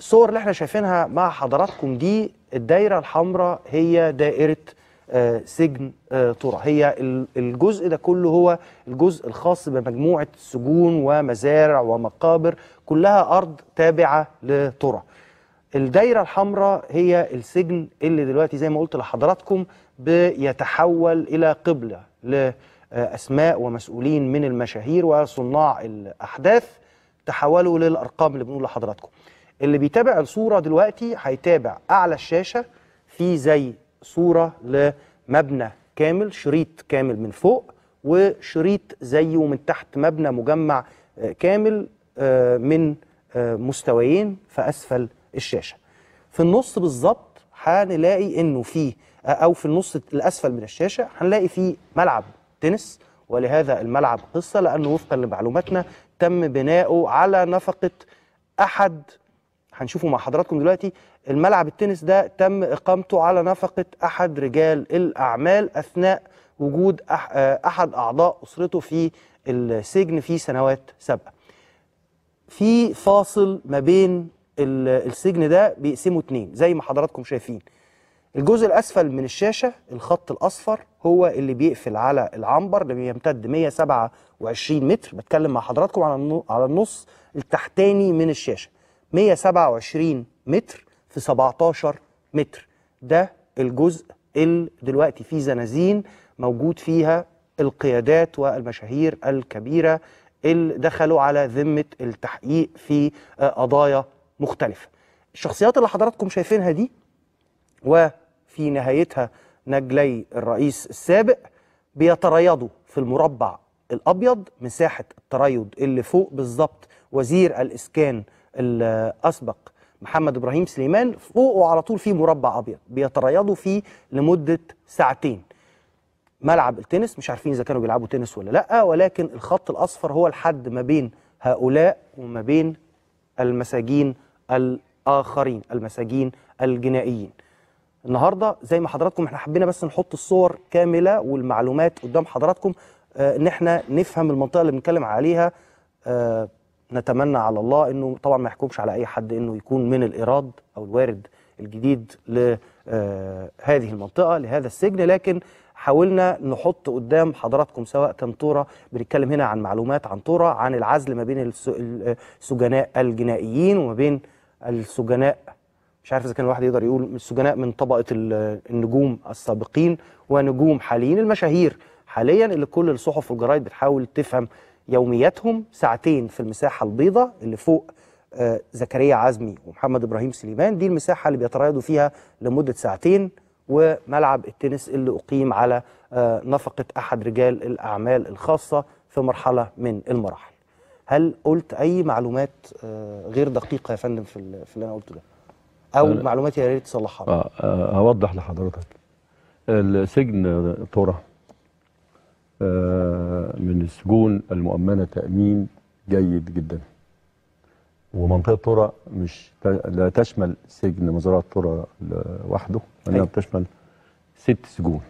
الصور اللي إحنا شايفينها مع حضراتكم دي الدايرة الحمراء هي دائره آه، سجن آه، طرة هي ال- الجزء ده كله هو الجزء الخاص بمجموعة سجون ومزارع ومقابر كلها أرض تابعة لطرة الدايرة الحمراء هي السجن اللي دلوقتي زي ما قلت لحضراتكم بيتحول إلى قبلة لأسماء ومسؤولين من المشاهير وصناع الأحداث تحولوا للأرقام اللي بنقول لحضراتكم. اللي بيتابع الصورة دلوقتي هيتابع أعلى الشاشة في زي صورة لمبنى كامل شريط كامل من فوق وشريط زيه من تحت مبنى مجمع آه، كامل آه، من آه، مستويين في أسفل الشاشة. في النص بالظبط هنلاقي إنه في أو في النص الأسفل من الشاشة هنلاقي في ملعب تنس ولهذا الملعب قصة لأنه وفقا لمعلوماتنا تم بناؤه على نفقة أحد هنشوفه مع حضراتكم دلوقتي الملعب التنس ده تم إقامته على نفقة أحد رجال الأعمال أثناء وجود آه، أحد أعضاء أسرته في السجن في سنوات سابقة. في فاصل ما بين ال- السجن ده بيقسمه اتنين زي ما حضراتكم شايفين. الجزء الأسفل من الشاشة الخط الأصفر هو اللي بيقفل على العنبر اللي بيمتد 127 متر بتكلم مع حضراتكم على على النص التحتاني من الشاشة 127 متر في 17 متر. ده الجزء اللي دلوقتي فيه زنازين موجود فيها القيادات والمشاهير الكبيرة اللي دخلوا على ذمة التحقيق في آه، قضايا مختلفة. الشخصيات اللي حضراتكم شايفينها دي وفي نهايتها نجلي الرئيس السابق بيتريضوا في المربع الأبيض مساحة التريض اللي فوق بالظبط وزير الإسكان الأسبق محمد إبراهيم سليمان فوقه على طول في مربع أبيض بيتريضوا فيه لمدة ساعتين. ملعب التنس مش عارفين إذا كانوا بيلعبوا تنس ولا لأ ولكن الخط الأصفر هو الحد ما بين هؤلاء وما بين المساجين الآخرين المساجين الجنائيين. النهارده زي ما حضراتكم إحنا حبينا بس نحط الصور كاملة والمعلومات قدام حضراتكم آه إن إحنا نفهم المنطقة اللي بنتكلم عليها آه نتمنى على الله إنه طبعا ما يحكمش على أي حد إنه يكون من الإيراد أو الوارد الجديد لهذه المنطقة لهذا السجن. لكن حاولنا نحط قدام حضراتكم سواء كان طورة بنتكلم هنا عن معلومات عن طورة عن العزل ما بين الس- السجناء الجنائيين وما بين السجناء مش عارف إذا كان الواحد يقدر يقول السجناء من طبقة ال- النجوم السابقين ونجوم حاليين. المشاهير حاليا اللي كل الصحف والجرايد بتحاول تفهم يومياتهم ساعتين في المساحة البيضاء اللي فوق آه، زكريا عزمي ومحمد إبراهيم سليمان دي المساحة اللي بيتريضوا فيها لمدة ساعتين وملعب التنس اللي أقيم على آه، نفقة أحد رجال الأعمال الخاصة في مرحلة من المراحل. هل قلت أي معلومات آه، غير دقيقة يا فندم في ال- في اللي أنا قلته ده؟ أو أنا- معلومات يا ريت تصلحها. آه، آه، هوضح لحضرتك السجن طرة من السجون المؤمنة تأمين جيد جدا. ومنطقة طرة مش لا تشمل سجن مزرعة طرة لوحده إنها أيوة. بتشمل ست سجون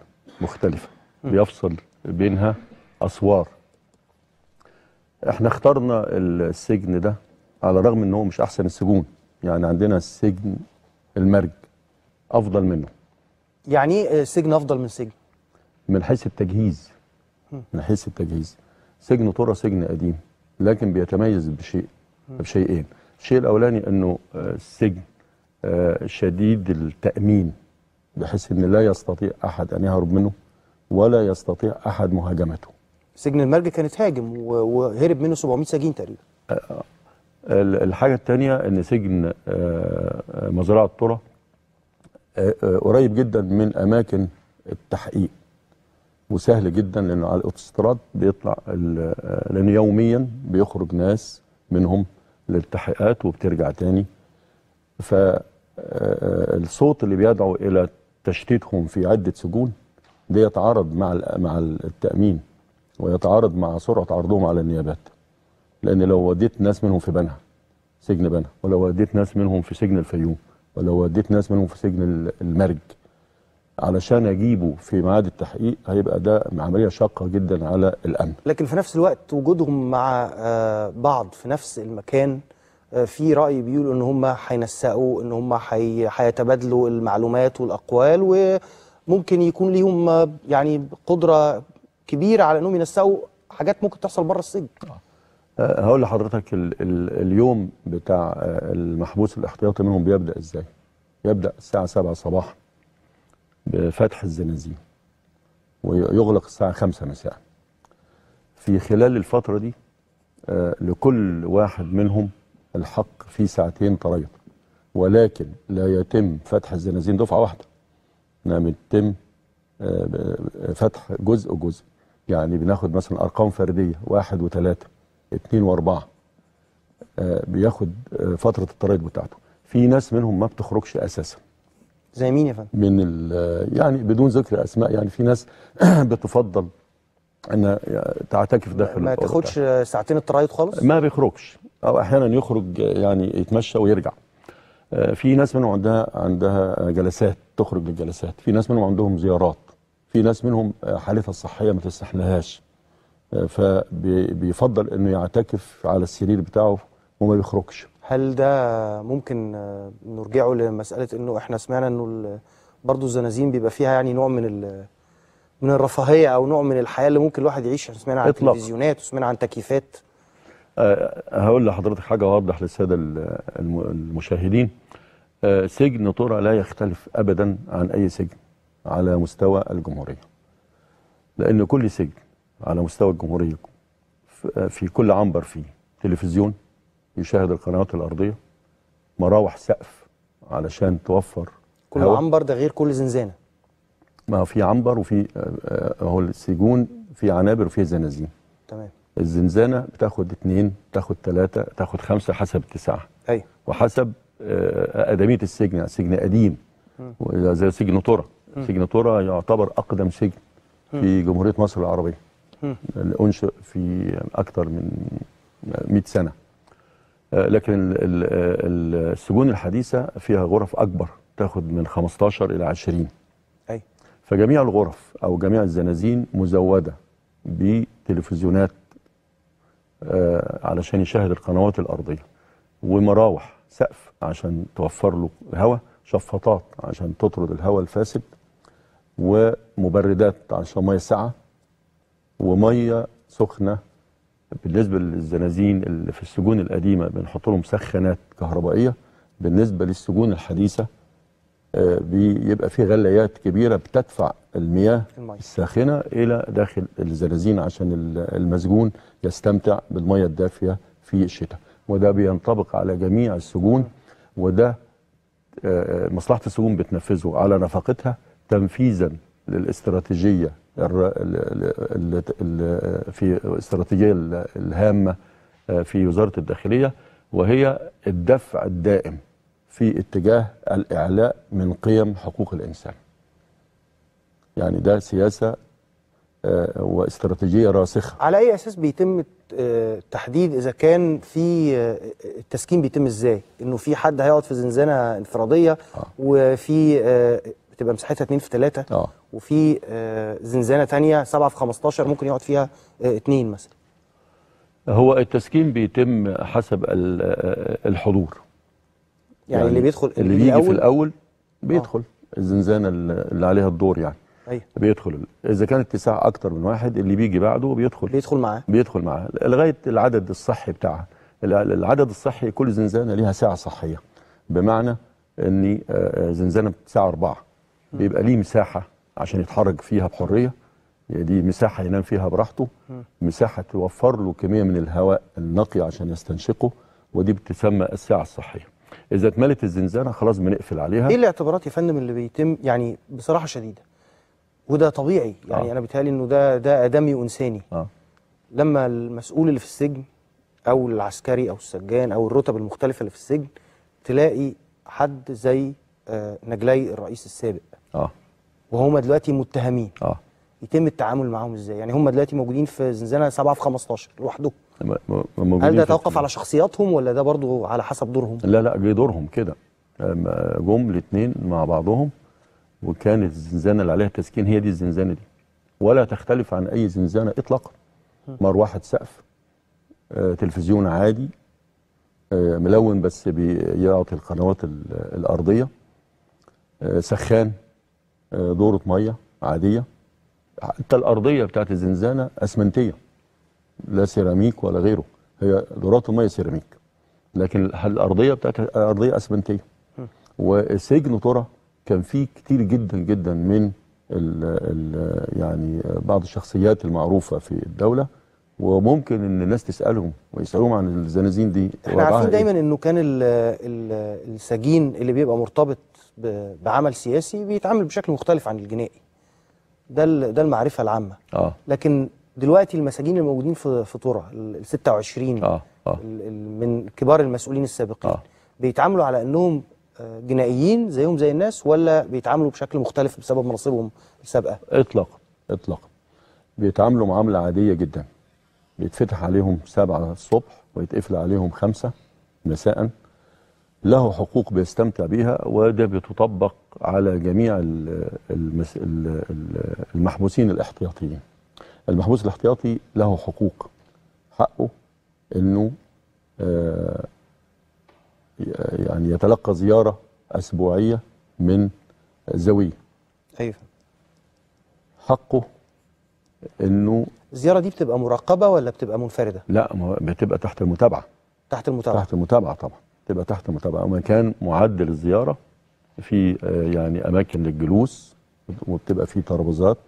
مختلفة. بيفصل بينها أسوار. إحنا اخترنا السجن ده على الرغم إن هو مش أحسن السجون. يعني عندنا السجن المرج أفضل منه. يعني إيه آه، سجن أفضل من سجن؟ من حيث التجهيز. من حيث التجهيز سجن طرة سجن قديم. لكن بيتميز بشيء بشيئين. الشيء الأولاني إنه آه، السجن آه، شديد التأمين. بحيث إن لا يستطيع أحد أن يهرب منه ولا يستطيع أحد مهاجمته. سجن المرج كان اتهاجم وهرب منه 700 سجين تقريبا. ال- الحاجة التانية إن سجن آه، آه، مزرعة طرة آه، آه، قريب جدا من أماكن التحقيق. وسهل جدا لأنه على الأوتوستراد بيطلع لأن يوميا بيخرج ناس منهم للتحقيقات وبترجع تاني. فالصوت اللي بيدعو إلى تشتيتهم في عدة سجون ده يتعارض مع مع التأمين ويتعارض مع سرعة عرضهم على النيابات. لأن لو وديت ناس منهم في بنها سجن بنها ولو وديت ناس منهم في سجن الفيوم ولو وديت ناس منهم في سجن ال- المرج علشان أجيبه في ميعاد التحقيق هيبقى ده عملية شاقة جدا على الأمن. لكن في نفس الوقت وجودهم مع آه، بعض في نفس المكان آه، في رأي بيقول إن هم هينسقوا إن هم هي- هيتبادلوا المعلومات والأقوال وممكن يكون ليهم آه، يعني قدرة كبيرة على إنهم ينسقوا حاجات ممكن تحصل بره السجن. هقول لحضرتك ال ال اليوم بتاع المحبوس الاحتياطي منهم بيبدأ إزاي؟ يبدأ الساعة 7 صباحا. بفتح الزنازين ويغلق الساعة 5 مساء. في خلال الفترة دي أه، لكل واحد منهم الحق في ساعتين تريض ولكن لا يتم فتح الزنازين دفعة واحدة. انها بتتم أه، ب- فتح جزء جزء يعني بناخد مثلا أرقام فردية واحد وثلاثة اثنين وأربعة آه، بياخد آه، فترة التريض بتاعته في ناس منهم ما بتخرجش أساسا زي مين يا فندم؟ من ال- يعني بدون ذكر أسماء يعني في ناس بتفضل إن تعتكف داخل ما تاخدش ساعتين الترايض خالص؟ ما بيخرجش. أو أحيانا يخرج يعني يتمشى ويرجع. آه، في ناس منهم عندها عندها جلسات تخرج للجلسات في ناس منهم عندهم زيارات. في ناس منهم حالتها الصحية ما تستحملهاش. آه، فبيفضل إنه يعتكف على السرير بتاعه وما بيخرجش. هل ده ممكن آه، نرجعه لمسألة إنه إحنا سمعنا إنه ال- برضه الزنازين بيبقى فيها يعني نوع من ال- من الرفاهية أو نوع من الحياة اللي ممكن الواحد يعيش. إحنا سمعنا عن إطلاقاً. تلفزيونات وسمعنا عن تكييفات. آه، هقول لحضرتك حاجة اوضح للسادة ال- الم- المشاهدين. آه، سجن طرى لا يختلف ابدا عن أي سجن على مستوى الجمهورية. لأن كل سجن على مستوى الجمهورية آه، في كل عنبر فيه تلفزيون يشاهد القنوات الأرضية مراوح سقف علشان توفر كل هواء. عنبر ده غير كل زنزانة. ما هو في عنبر وفي آه، آه، هو السجون في عنابر وفي زنازين. تمام. الزنزانة بتاخد اتنين تاخد ثلاثة تاخد خمسة حسب اتساعها. أيوه. وحسب آه، أقدمية السجن يعني سجن قديم. زي سجن طرة سجن طرة يعتبر أقدم سجن في جمهورية مصر العربية. اللي أنشئ في أكثر من 100 سنة. آه، لكن ال- ال- ال- السجون الحديثة فيها غرف أكبر تاخد من 15 إلى 20 أيوه فجميع الغرف أو جميع الزنازين مزودة بتلفزيونات آه، علشان يشاهد القنوات الأرضية ومراوح سقف عشان توفر له هواء شفاطات عشان تطرد الهواء الفاسد ومبردات عشان مية ساقعة ومية سخنة بالنسبة للزنازين اللي في السجون القديمة بنحط لهم سخانات كهربائية بالنسبة للسجون الحديثة آه، بيبقى في غلايات كبيرة بتدفع المياه. الساخنة إلى داخل الزنازين عشان ال- المسجون يستمتع بالمياه الدافية في الشتاء وده بينطبق على جميع السجون وده آه، مصلحة السجون بتنفذه على نفقتها تنفيذا للاستراتيجية الر- ال- ال- ال- في الاستراتيجيه ال- الهامة آه، في وزارة الداخلية وهي الدفع الدائم في اتجاه الإعلاء من قيم حقوق الإنسان. يعني ده سياسة آه، واستراتيجية راسخة. على أي أساس بيتم آه، تحديد إذا كان في التسكين بيتم إزاي إنه في حد هيقعد في زنزانة انفرادية آه. وفي آه، بتبقى مساحتها 2 في 3 آه. وفي آه، زنزانة تانية 7 في 15 ممكن يقعد فيها آه، اتنين مثلا. هو التسكين بيتم حسب آه، الحضور. يعني, اللي بيدخل اللي بيجي في الأول بيدخل الزنزانة اللي عليها الدور يعني. أيوه. بيدخل إذا كان اتساع أكتر من واحد اللي بيجي بعده بيدخل. بيدخل معاه. بيدخل معاه. لغاية العدد الصحي بتاعها الع- العدد الصحي كل زنزانة ليها ساعه صحية. بمعنى ان آه، زنزانة ساعه أربعة. بيبقى ليه مساحة عشان يتحرك فيها بحرية. هي دي مساحة ينام فيها براحته. مساحة توفر له كمية من الهواء النقي عشان يستنشقه ودي بتسمى الساعة الصحية. إذا اتملت الزنزانة خلاص بنقفل عليها. إيه الاعتبارات يا فندم اللي بيتم؟ يعني بصراحة شديدة. وده طبيعي. يعني آه. أنا بيتهيألي إنه ده ده ادمي وانساني آه. لما المسؤول اللي في السجن أو العسكري أو السجان أو الرتب المختلفة اللي في السجن تلاقي حد زي آه، نجلي الرئيس السابق. آه. وهم دلوقتي متهمين. آه. يتم التعامل معاهم إزاي؟ يعني هم دلوقتي موجودين في زنزانة 7 في 15 لوحدهم. هل ده يتوقف على شخصياتهم ولا ده برضو على حسب دورهم؟ لا لا جه دورهم كده. جم الاثنين مع بعضهم وكانت الزنزانة اللي عليها تسكين هي دي الزنزانة دي. ولا تختلف عن أي زنزانة اطلاقا. مروحه سقف آه، تلفزيون عادي آه، ملون بس بيعطي القنوات ال- الأرضية آه، سخان. آه، دورة مية عادية. حتى الأرضية بتاعت الزنزانة أسمنتية لا سيراميك ولا غيره. هي دورات المية سيراميك. لكن الأرضية بتاعت الأرضية أسمنتية؟ وسجن ترى كان فيه كتير جدا جدا من ال ال يعني بعض الشخصيات المعروفة في الدولة. وممكن إن الناس تسألهم ويسألوهم عن الزنازين دي. إحنا عارفين إيه. دايما إنه كان ال ال السجين اللي بيبقى مرتبط بعمل سياسي بيتعامل بشكل مختلف عن الجنائي. ده ده المعرفة العامة. آه. لكن دلوقتي المساجين الموجودين في في طرة ال 26 آه آه. من كبار المسؤولين السابقين. آه. بيتعاملوا على إنهم آه، جنائيين زيهم زي الناس ولا بيتعاملوا بشكل مختلف بسبب مناصبهم السابقة؟ اطلاقا اطلاقا. بيتعاملوا معاملة عادية جدا. بيتفتح عليهم سبعة الصبح ويتقفل عليهم خمسة مساء. له حقوق بيستمتع بيها وده بتطبق على جميع المحبوسين الاحتياطيين. المحبوس الاحتياطي له حقوق. حقه إنه آه، يعني يتلقى زيارة أسبوعية من زويه أيوه. حقه إنه الزيارة دي بتبقى مراقبة ولا بتبقى منفردة؟ لا بتبقى تحت المتابعة. تحت المتابعة. تحت المتابعة طبعا. تبقى تحت المتابعه ومكان معد للزياره في آه، يعني أماكن للجلوس وبتبقى في ترابيزات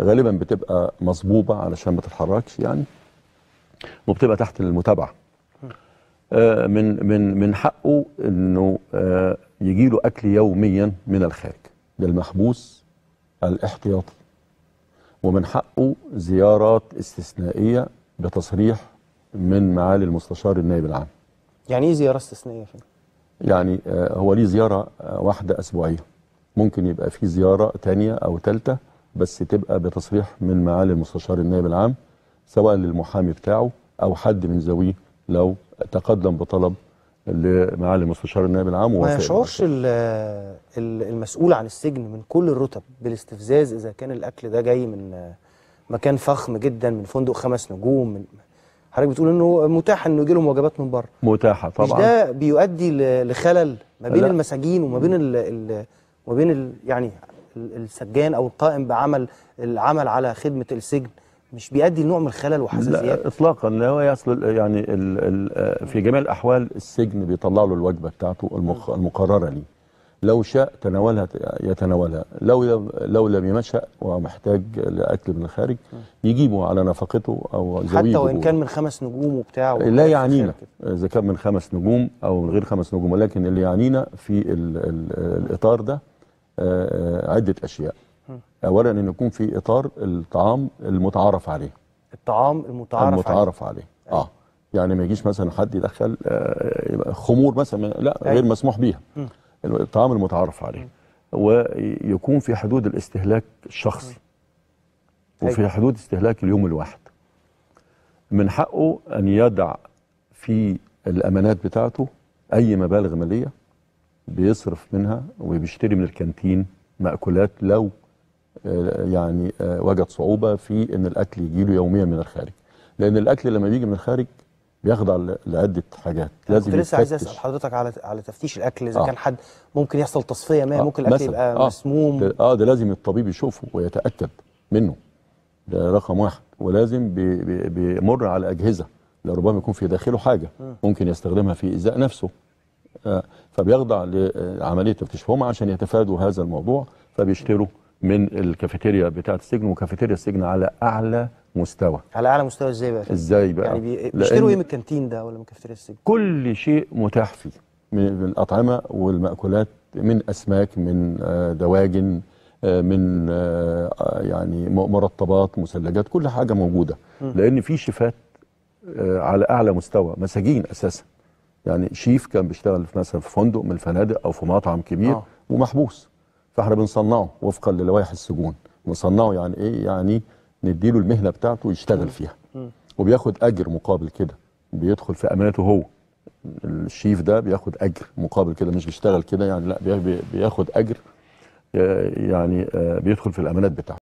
غالبا بتبقى مصبوبة علشان ما تتحركش يعني وبتبقى تحت المتابعة. آه، من من من حقه إنه يجي له أكل يوميا من الخارج ده المحبوس الاحتياطي. ومن حقه زيارات استثنائية بتصريح من معالي المستشار النائب العام. يعني إيه زيارة استثنائية فندم؟ يعني آه، هو ليه زيارة آه، واحدة أسبوعية ممكن يبقى في زيارة تانية أو تالتة بس تبقى بتصريح من معالي المستشار النائب العام سواء للمحامي بتاعه أو حد من ذويه لو تقدم بطلب لمعالي المستشار النائب العام ما يشعرش ال- ال- المسؤول عن السجن من كل الرتب بالاستفزاز إذا كان الأكل ده جاي من مكان فخم جدا من فندق خمس نجوم من حضرتك بتقول إنه متاح إنه يجي لهم وجبات من بره. متاحة مش طبعا. ده بيؤدي لخلل ما بين لا. المساجين وما بين ال ال وما بين ال يعني ال- السجان أو القائم بعمل العمل على خدمة السجن. مش بيؤدي لنوع من الخلل وحساسيات؟ لا اطلاقا لا هو يصل يعني ال ال في جميع الأحوال السجن بيطلع له الوجبة بتاعته المقررة ليه. لو شاء تناولها يتناولها. لو لو لم يشاء ومحتاج لأكل من الخارج يجيبه على نفقته أو زويه حتى وإن. كان من خمس نجوم وبتاع لا يعنينا. إذا كان من خمس نجوم أو من غير خمس نجوم ولكن اللي يعنينا في ال ال الإطار ده آه، آه، عدة أشياء. اولا إن يكون في إطار الطعام المتعارف عليه. الطعام المتعارف عليه. المتعارف عليه. آه. يعني ما يجيش مثلا حد يدخل آه، خمور مثلا لا أيوة. غير مسموح بيها. الطعام المتعارف عليه. ويكون في حدود الاستهلاك الشخصي. وفي أيوة. حدود استهلاك اليوم الواحد. من حقه أن يدع في الأمانات بتاعته أي مبالغ مالية بيصرف منها وبيشتري من الكانتين مأكولات لو آه، يعني آه، وجد صعوبة في إن الأكل يجي له يوميا من الخارج. لأن الأكل لما بيجي من الخارج بيخضع ل- لعدة حاجات أنا كنت لسه عايز. أسأل حضرتك على على تفتيش الأكل إذا آه. كان حد ممكن يحصل تصفية ما آه، ممكن الأكل. يبقى آه. مسموم آه ده لازم الطبيب يشوفه ويتأكد منه ده رقم واحد ولازم بي- بي- بيمر على أجهزة لربما يكون في داخله حاجة ممكن يستخدمها في ازاء نفسه آه فبيخضع لعمليه تفتيش هم عشان يتفادوا هذا الموضوع فبيشتروا من الكافيتيريا بتاعة السجن وكافيتيريا السجن على أعلى مستوى. على أعلى مستوى إزاي بقى؟ إزاي بقى؟ يعني بيشتروا إيه من الكانتين ده ولا من كافيتيريا السجن؟ كل شيء متاح فيه. من الأطعمة والمأكولات من أسماك من آه، دواجن آه، من آه، يعني مرطبات مثلجات كل حاجة موجودة. لأن في شيفات على أعلى مستوى مساجين أساسا. يعني شيف كان بيشتغل في مثلا في فندق من الفنادق أو في مطعم كبير آه. ومحبوس. فإحنا بنصنعه وفقا للوائح السجون. بنصنعه يعني إيه؟ يعني نديله المهنة بتاعته يشتغل فيها. وبياخد أجر مقابل كده. بيدخل في أمانته هو. الشيف ده بياخد أجر مقابل كده مش بيشتغل كده يعني لا بي- بي- بياخد أجر آه، يعني آه، بيدخل في الأمانات بتاعته.